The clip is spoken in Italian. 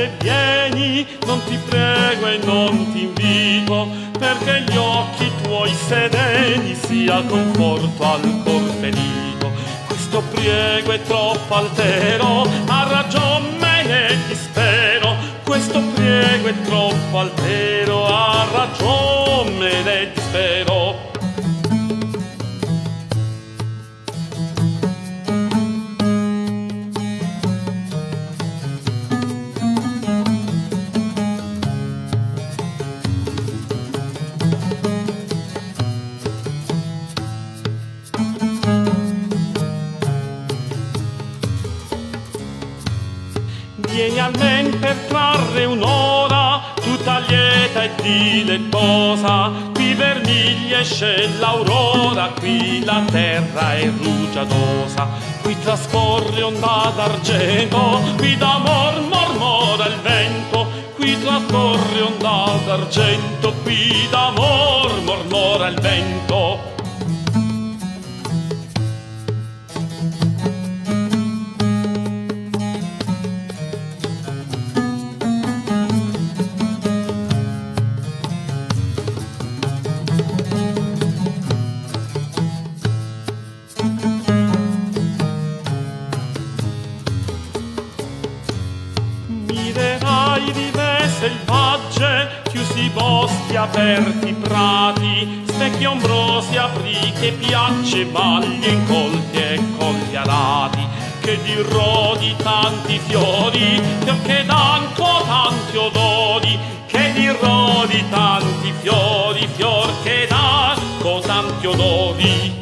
che vieni, non ti prego e non ti invito, perché gli occhi tuoi sereni sia conforto al cor ferito. Questo priego è troppo altero, ha ragion me ne dispero, questo priego è troppo altero, ha ragion Vieni almen per trarre un'ora tutta lieta e dilettosa. Qui vermiglia esce l'aurora, qui la terra è rugiadosa. Qui trascorre onda d'argento, qui d'amor mormora il vento. Qui trascorre onda d'argento, qui d'amor mormora il vento. di vive selvagge, chiusi boschi, aperti prati, specchi ombrosi, apriche, piacce, bagli incolti e cogli alati, che dirò di tanti fiori, che danco tanti odori, che dirò di tanti fiori, fior che danco tanti odori.